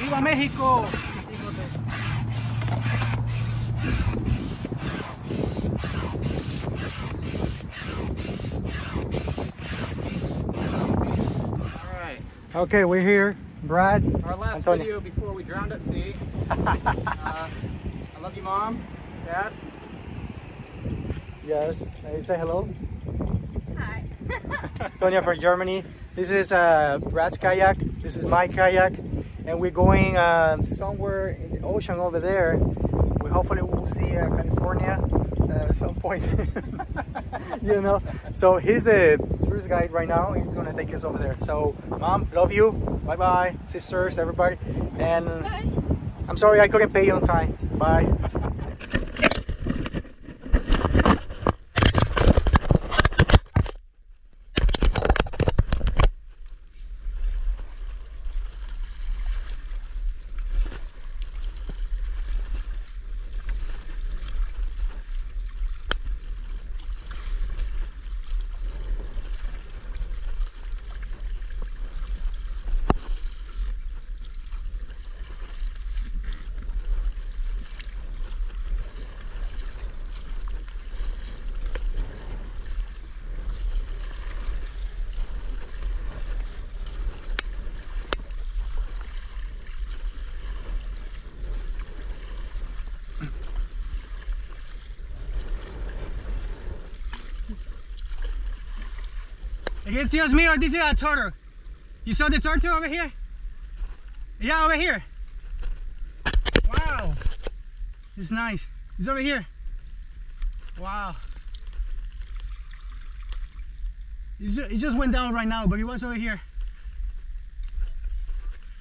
¡Viva México! Okay, we're here. Brad, our last Antonio. video before we drowned at sea. uh, I love you, Mom, Dad. Yes, uh, say hello. Hi. Tonya from Germany. This is uh, Brad's kayak. This is my kayak, and we're going um, somewhere in the ocean over there. We hopefully will see uh, California uh, at some point. you know. So he's the tourist guide right now. He's gonna take us over there. So, mom, love you. Bye bye, sisters, everybody. And Bye. I'm sorry I couldn't pay you on time. Bye. Me, this is a turtle. You saw the turtle over here? Yeah, over here. Wow. It's nice. It's over here. Wow. It just went down right now, but it was over here.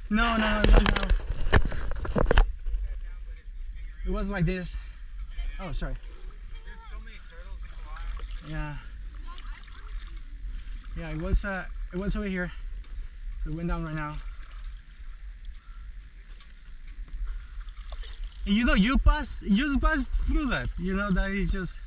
No, no, no, no, no. It was like this. Oh, sorry. There's so many turtles in Kauai. Yeah. Yeah, it was uh it was over here. So it went down right now. And you know you pass you just pass through that. You know that is just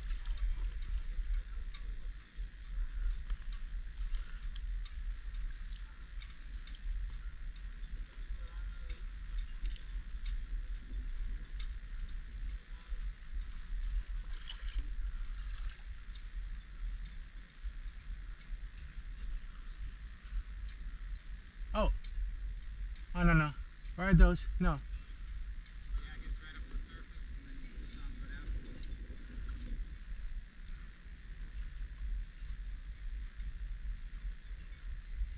Oh. Oh no no. Where are those? No. Yeah, it gets right up to the surface and then you just go down.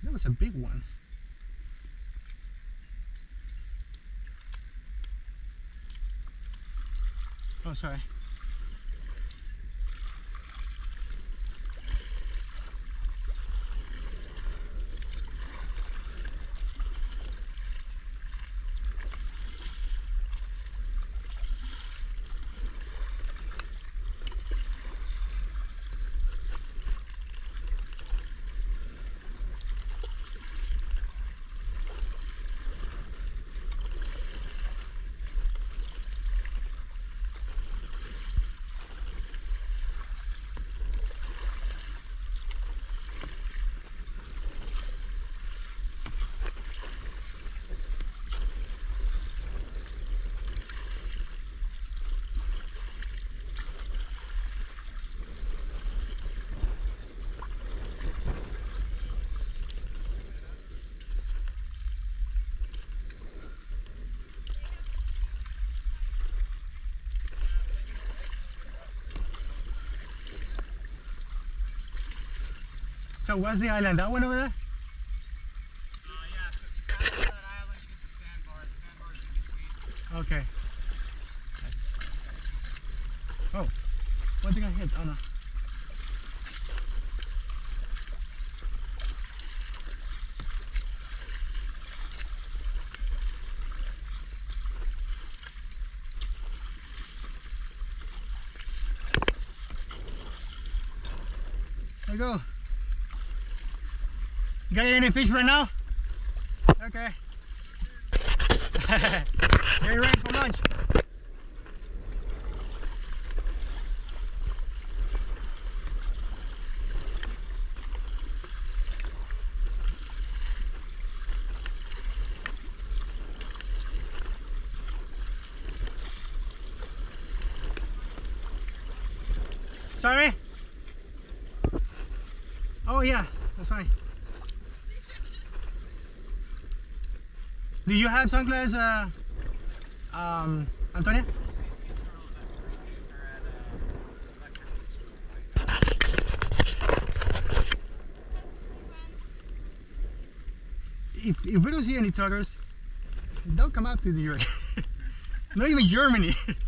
That was a big one. Oh sorry. So where's the island? That one over there? Uh, yeah, so if you pass through that island, you get the sandbar. The sandbar's in between. Okay. Oh, what did I hit? Oh no. There you go. You got any fish right now? Okay. Getting ready for lunch. Sorry? Oh yeah, that's fine. Do you have sunglasses, uh, um, Antonia? If, if we don't see any turtles, don't come up to New York. Not even Germany.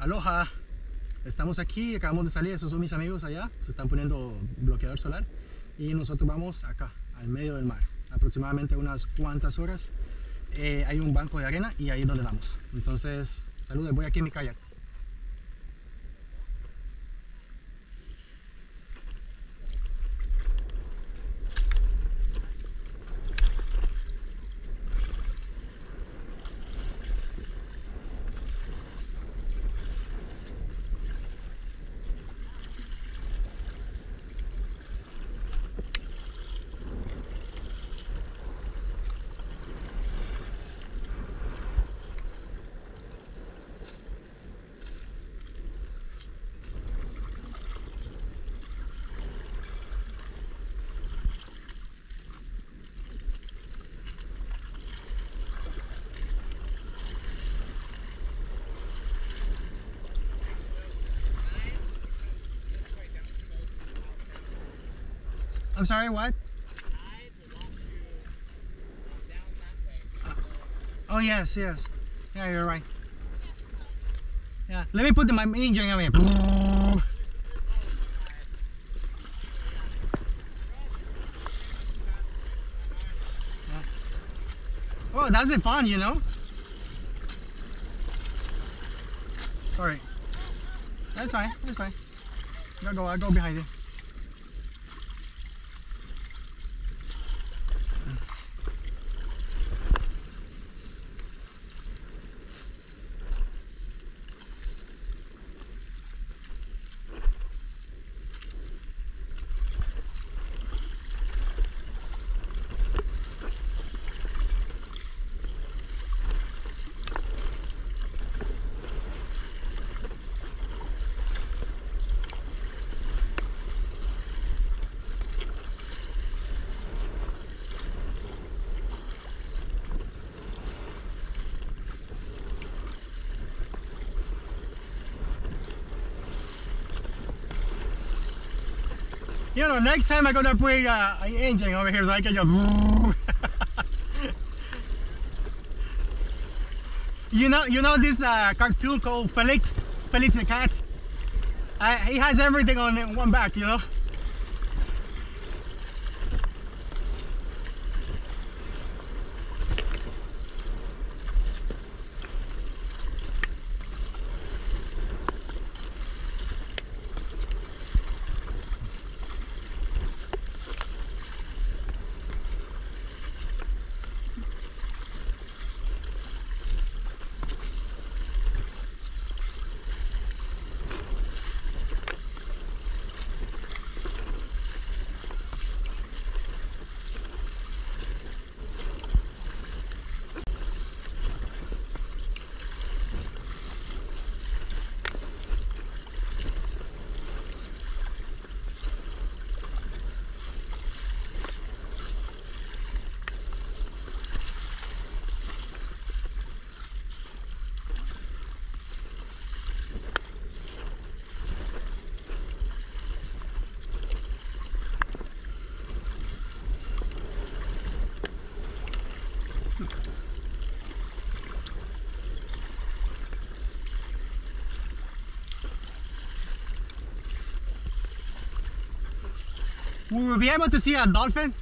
Aloha. Estamos aquí, acabamos de salir, esos son mis amigos allá, se están poniendo bloqueador solar y nosotros vamos acá, al medio del mar, aproximadamente unas cuantas horas. Eh, hay un banco de arena y ahí es donde vamos. Entonces, saludos, voy aquí en mi kayak. I'm sorry, what? Way. Oh yes, yes. Yeah, you're right. Yeah, let me put the, my engine on here. Oh, that's the fun, you know. Sorry. That's fine. That's fine. I'll go. I'll go behind you. You know, next time I'm gonna put uh, an engine over here so I can just. you know, you know this uh, cartoon called Felix, Felix the cat. Uh, he has everything on one back, you know. We will be able to see a dolphin?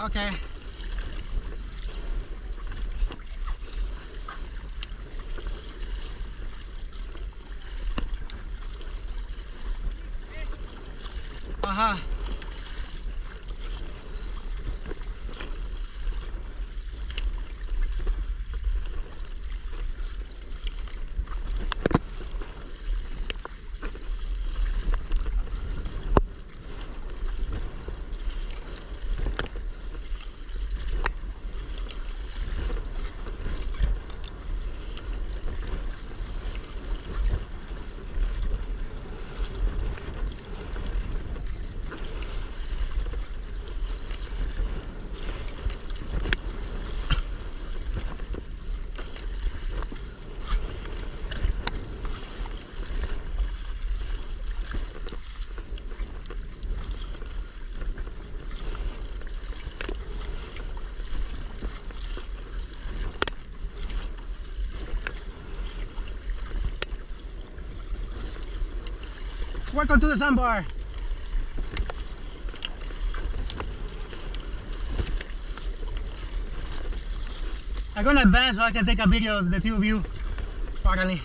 Okay. Welcome to the sandbar. I'm gonna advance so I can take a video of the two of you properly.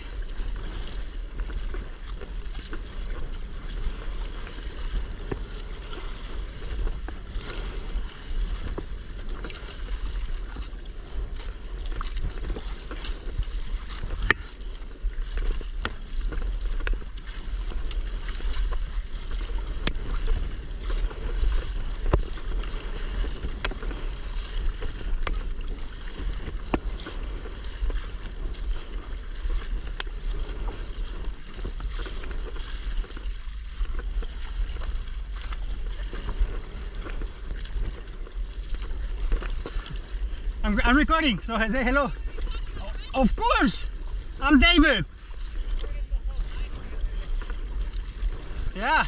I'm, recording, so I say hello. Of course, I'm David. Yeah.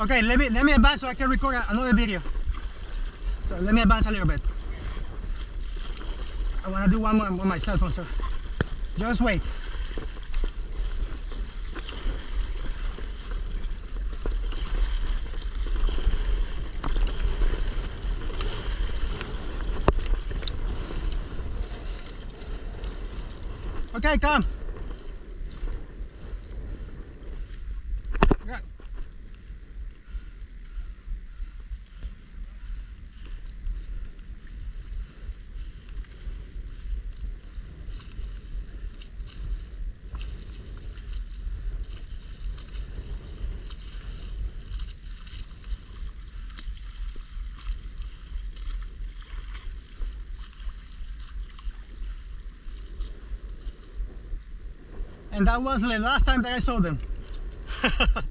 Okay, let me let me advance so I can record another video. So let me advance a little bit. I wanna do one more on my cell phone, so just wait. Okay, come. And that was the last time that I saw them.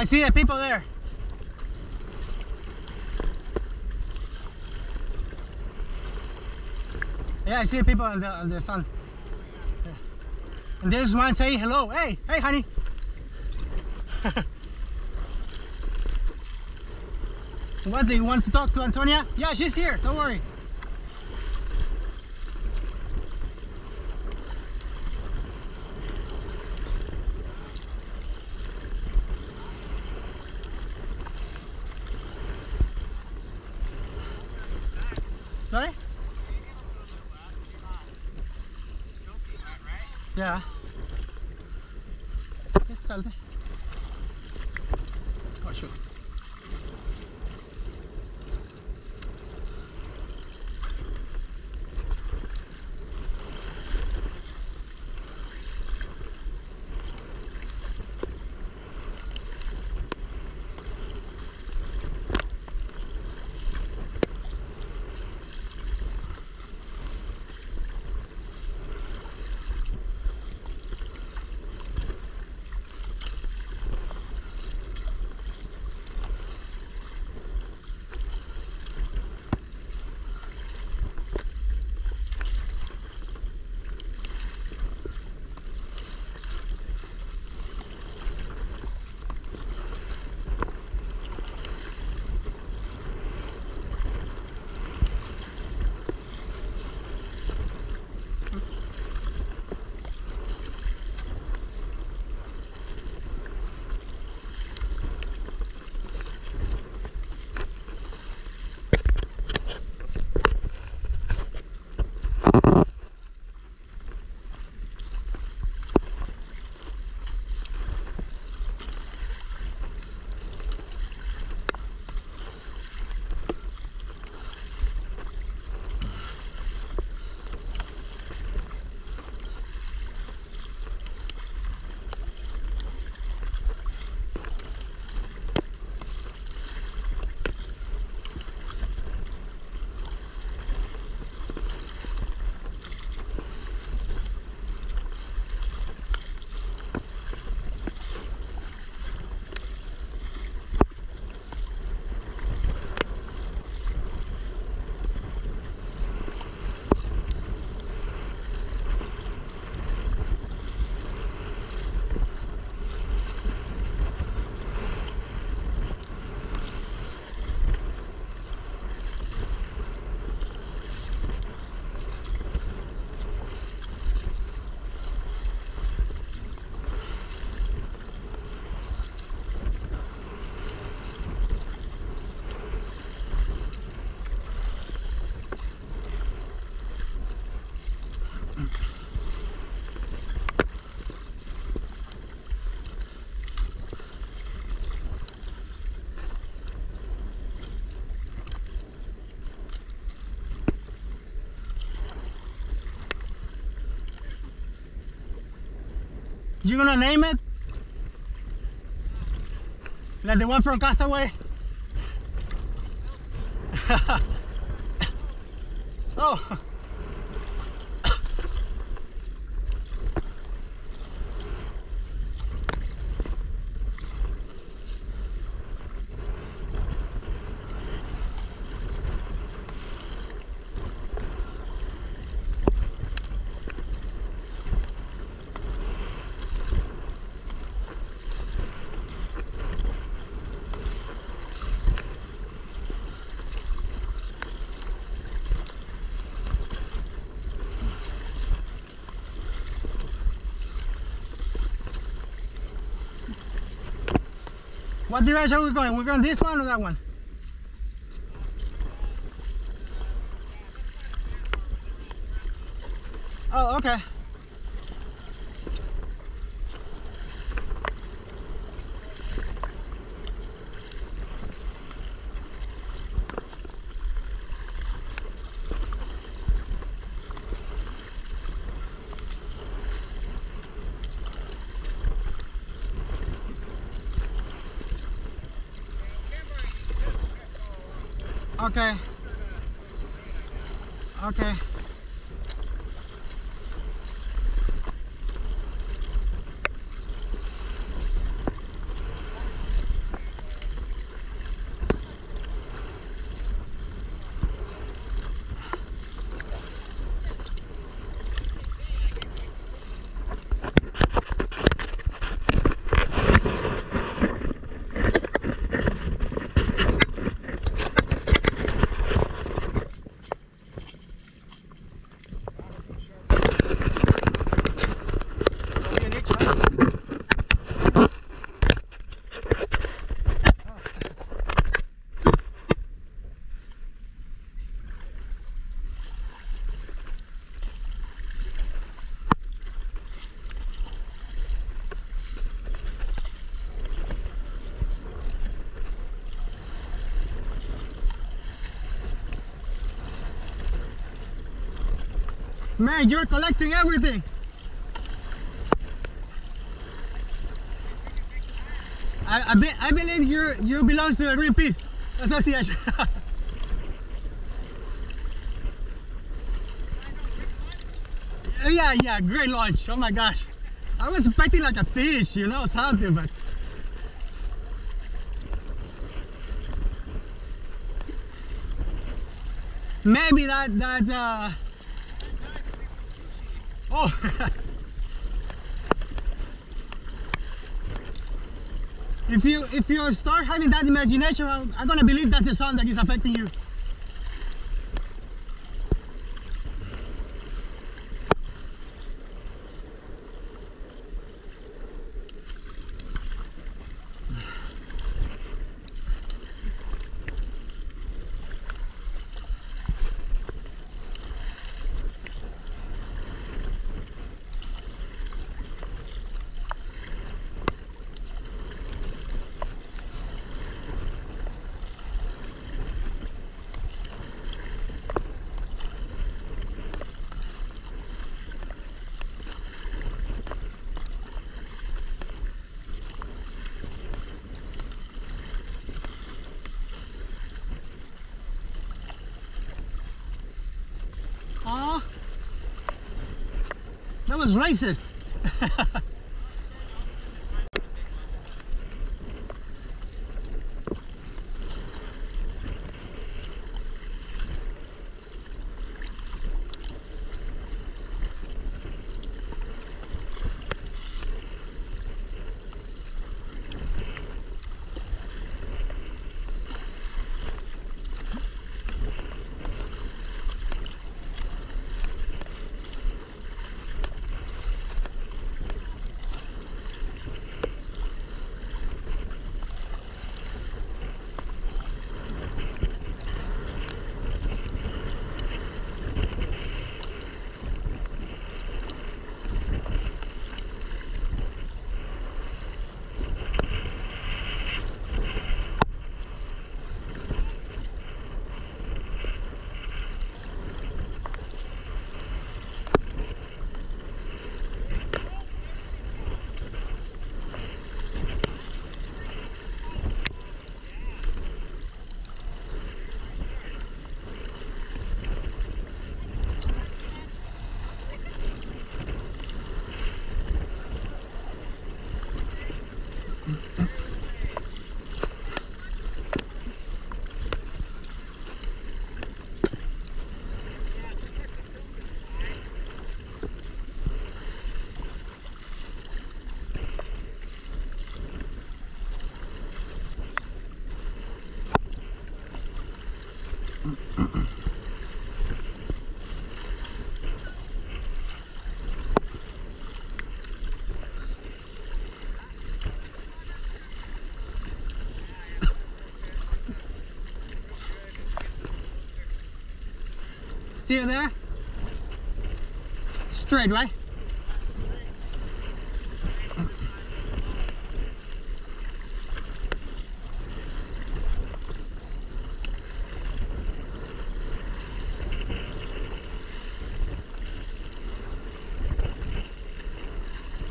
I see the people there. Yeah, I see the people on the, on the sun. Yeah. And there's one saying hello. Hey, hey, honey. what, do you want to talk to Antonia? Yeah, she's here. Don't worry. You gonna name it? Like the one from Castaway? oh. What are we going? We're going this one or that one? Oh, okay. Okay. Man, you're collecting everything. I, I, be, I believe you you belongs to the Greenpeace Association. yeah, yeah, great launch. Oh my gosh. I was expecting like a fish, you know, something, but maybe that that uh oh if you if you start having that imagination I'm, gonna believe that's the sun that is affecting you Aw. That was racist. Still there? Straight, right?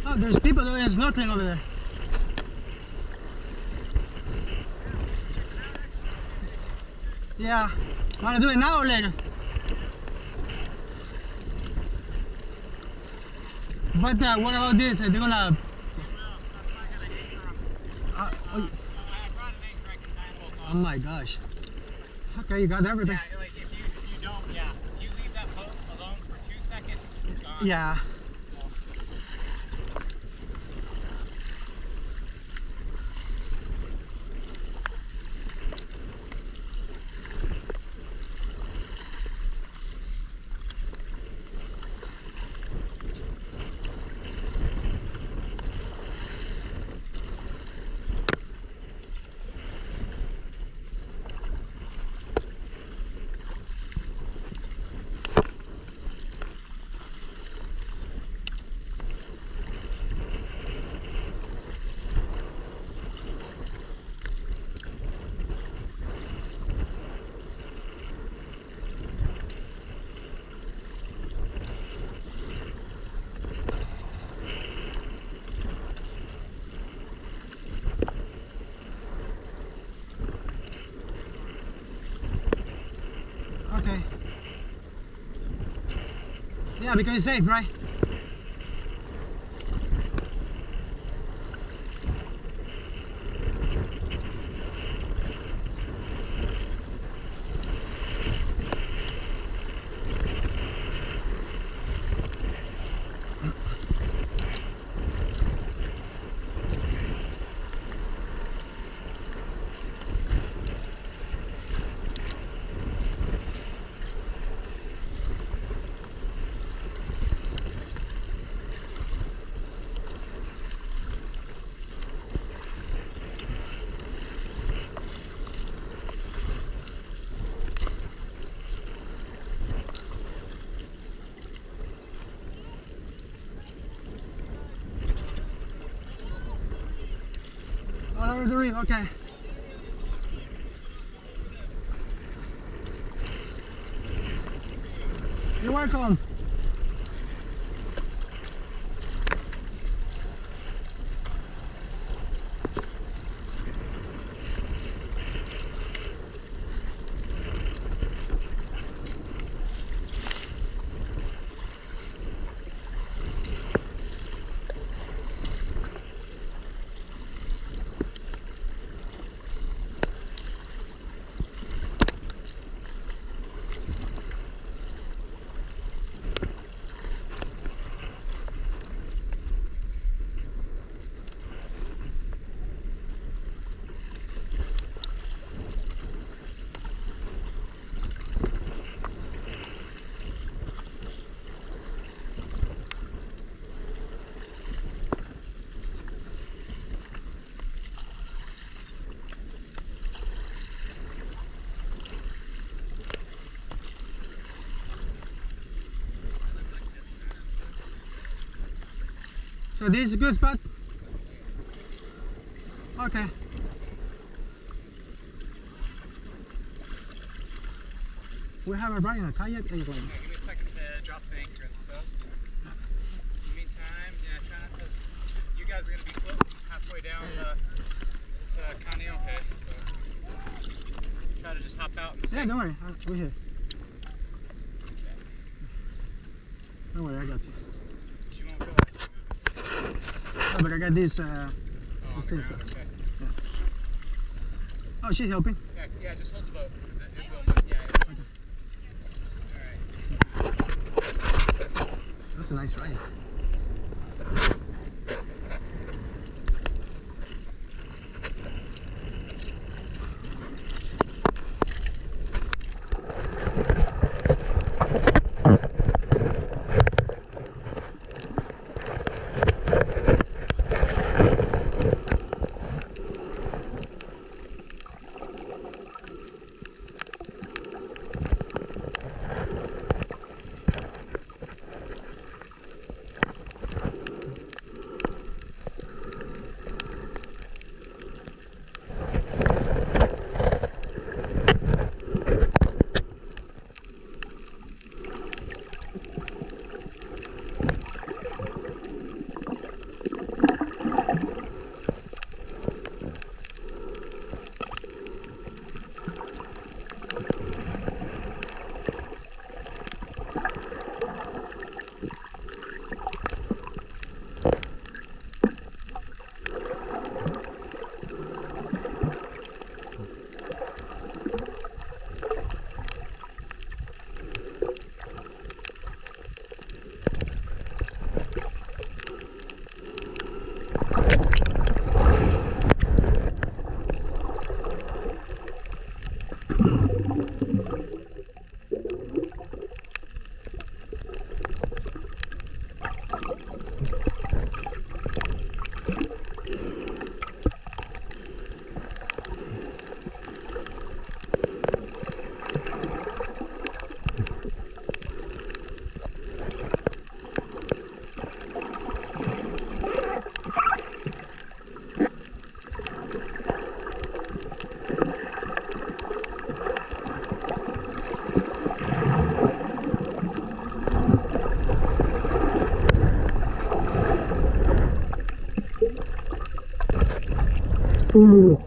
Oh, there's people oh, doing snorkeling over there. Yeah. Wanna do it now or later? But uh, what about this? They're they gonna? Uh, oh, oh my gosh. Okay, you got everything. Yeah, like if you, if you don't, yeah, if you leave that boat alone for two seconds, it's gone. Yeah. Yeah, because it's safe, right? Over the reef, okay. You're welcome. So this is good spot? Okay. We have a Brian kayak and planes. Give me a second to drop the anchor and stuff. In the meantime, yeah, try not to. You guys are gonna be close halfway down the to Kaneohe, so try to just hop out and Yeah, swing. don't worry. uh, We're here. Okay. Don't worry, I got you. She won't go. But this. Uh, Oh, This ground, okay. oh, she's helping. Yeah, yeah, just hold the boat. 'cause it, it will move. Yeah, it will. That's a nice ride. tu mundo.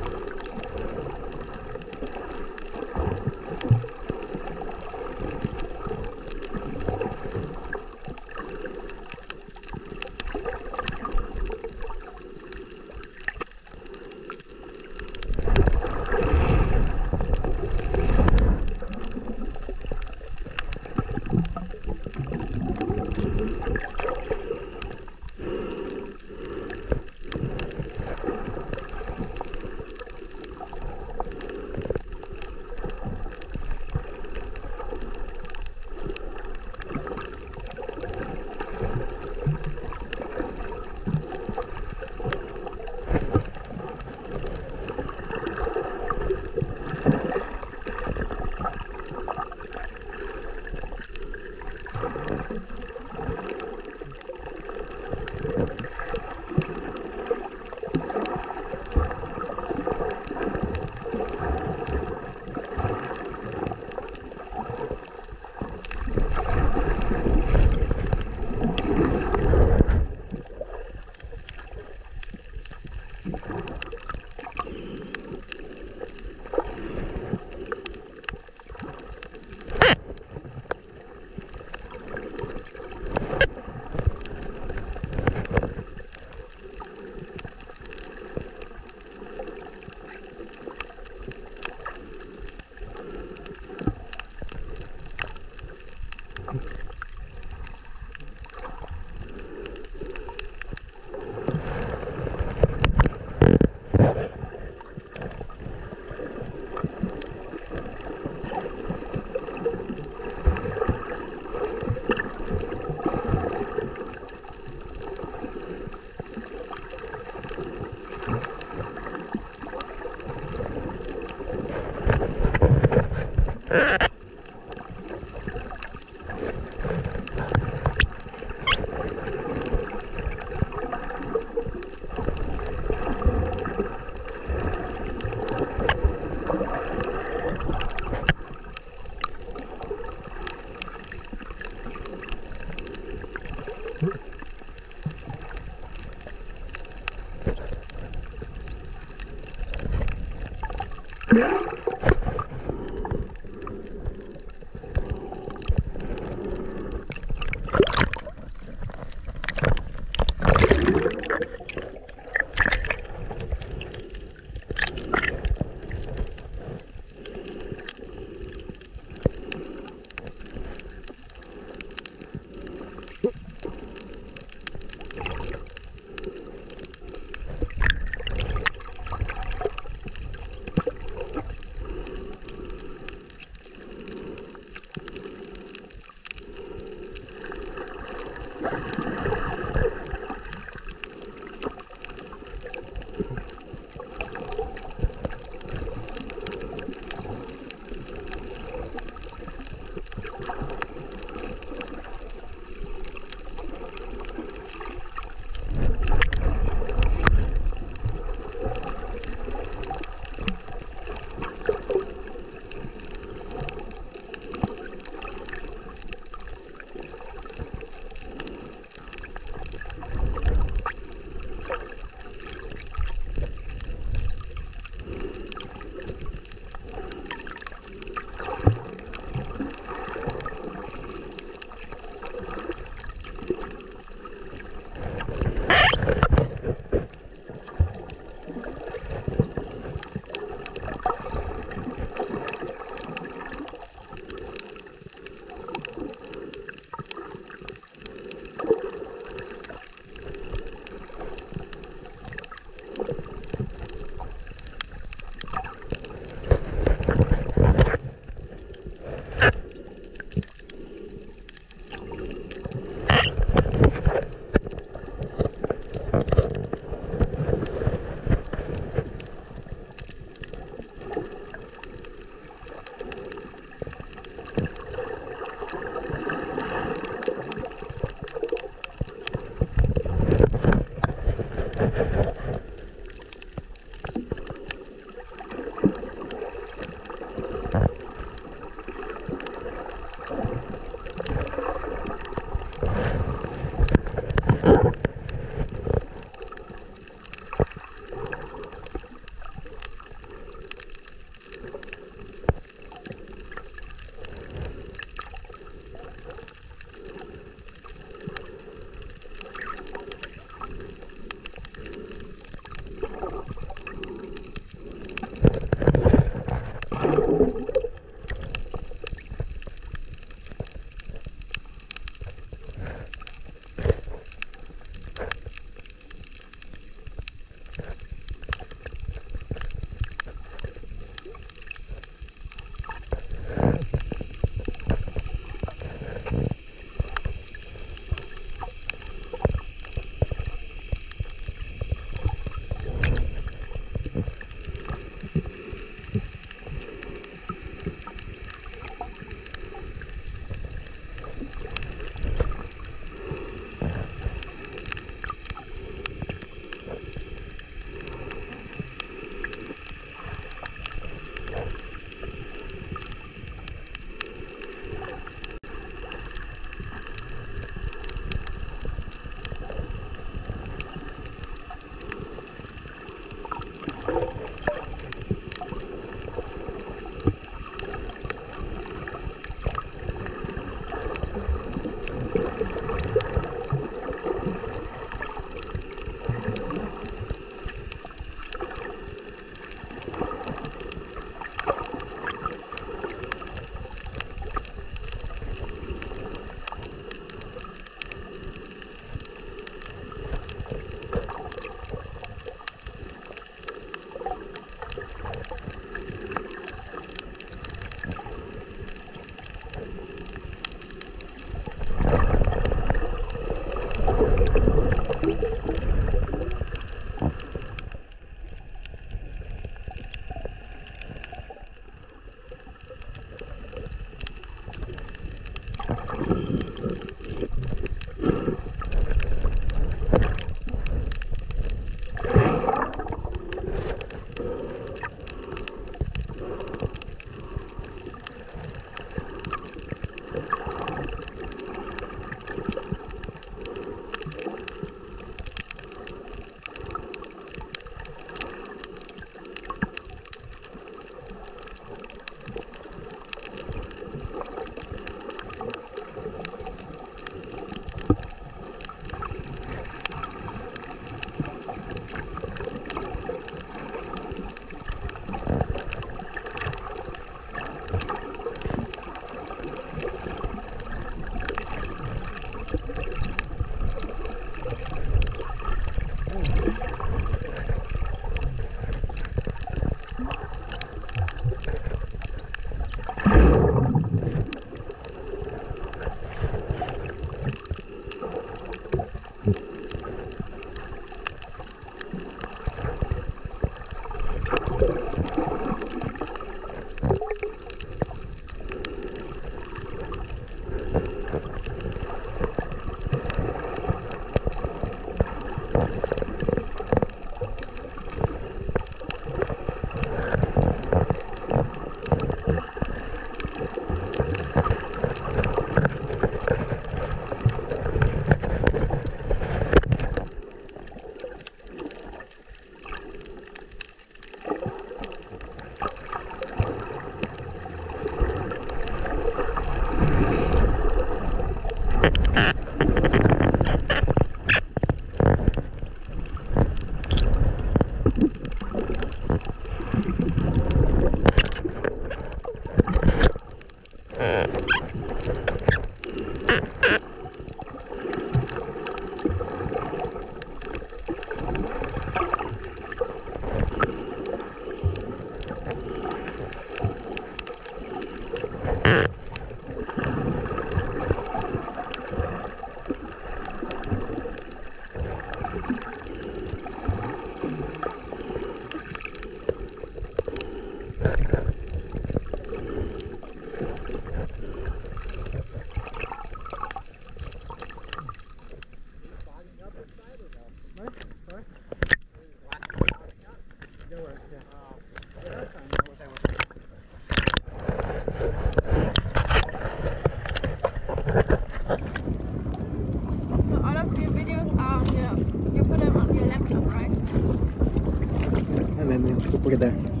You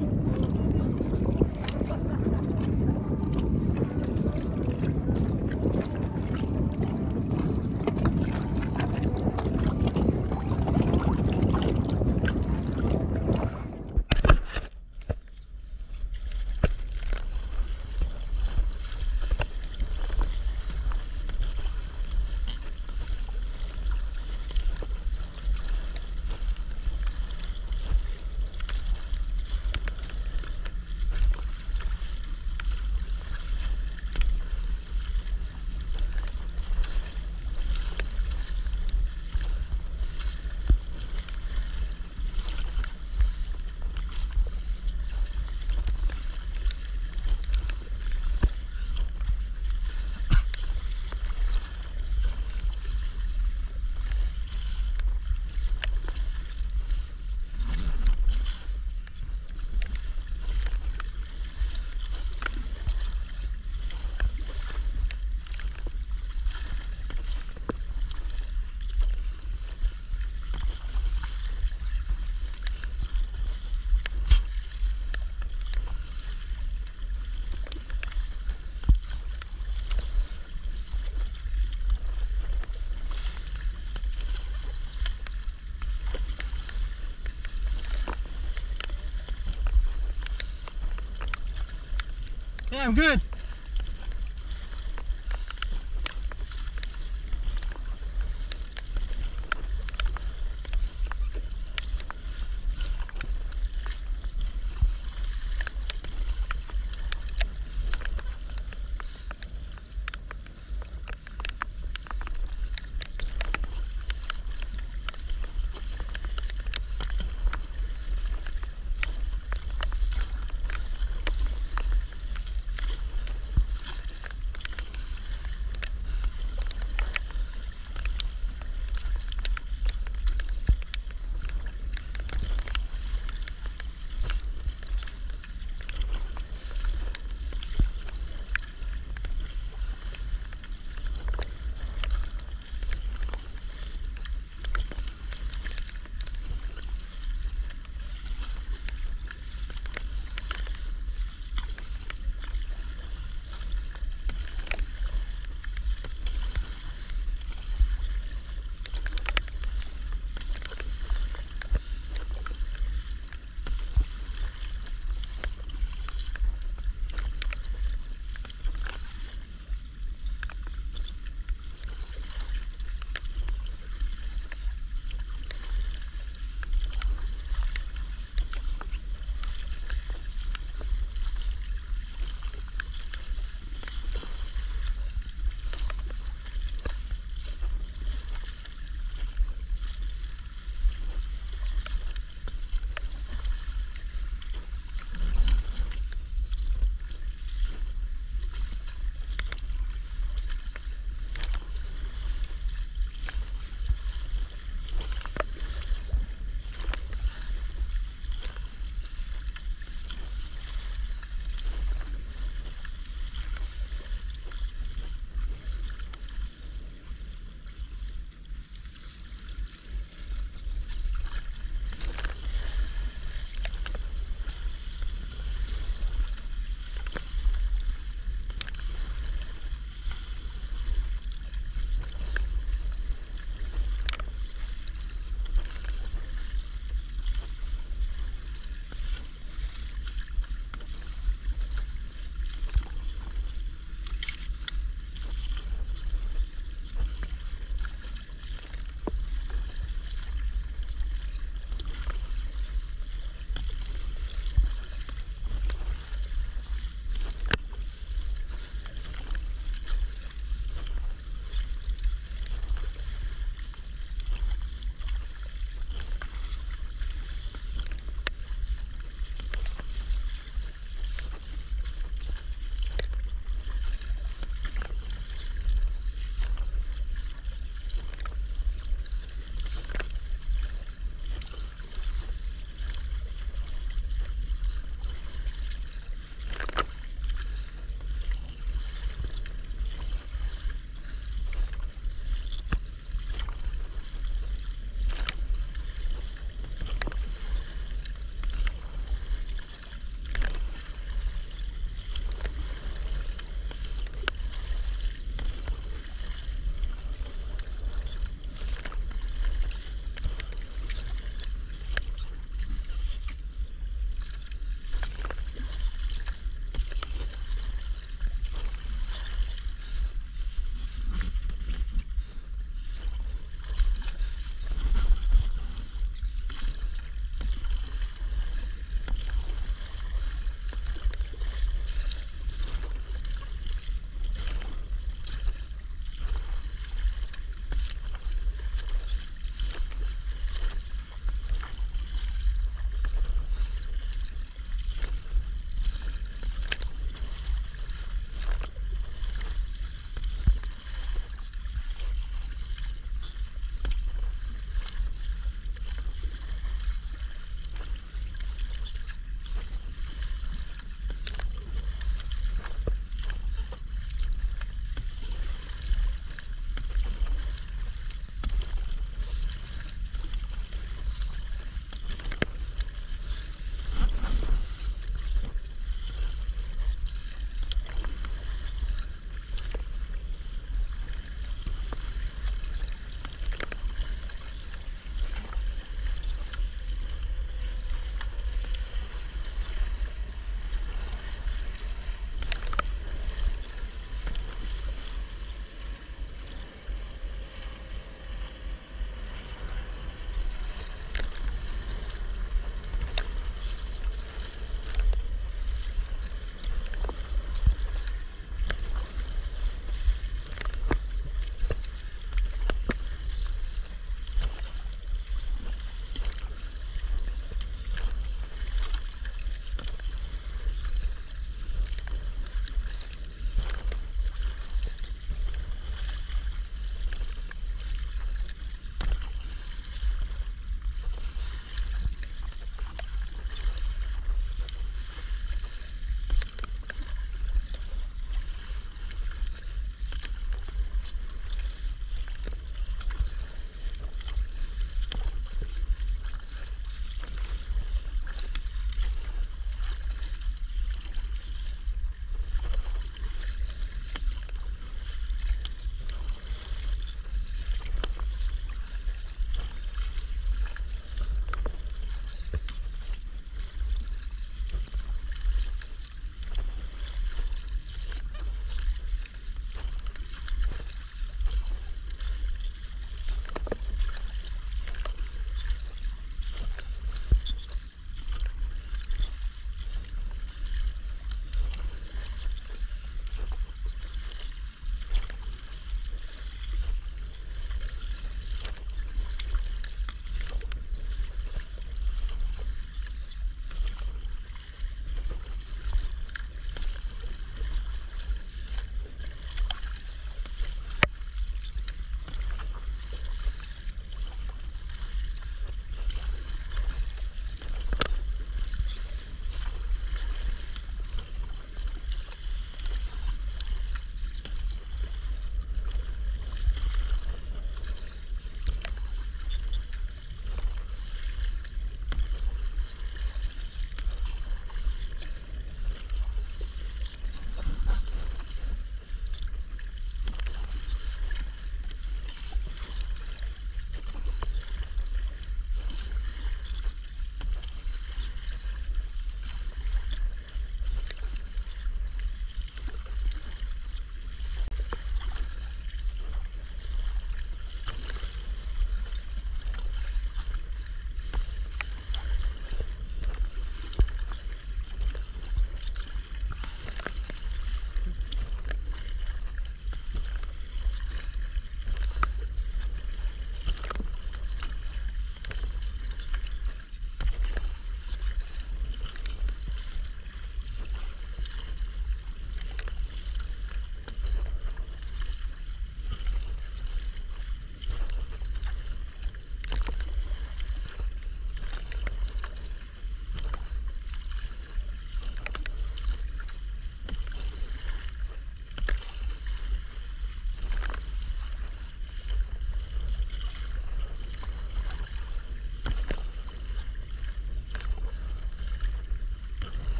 I'm good.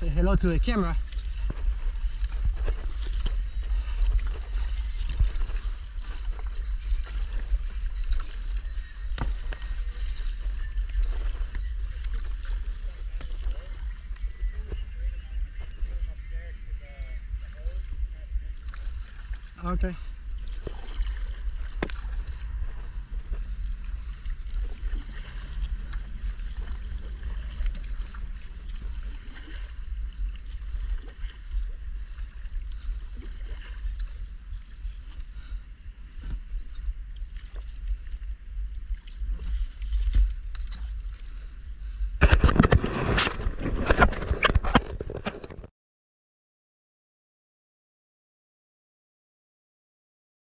Say hello to the camera.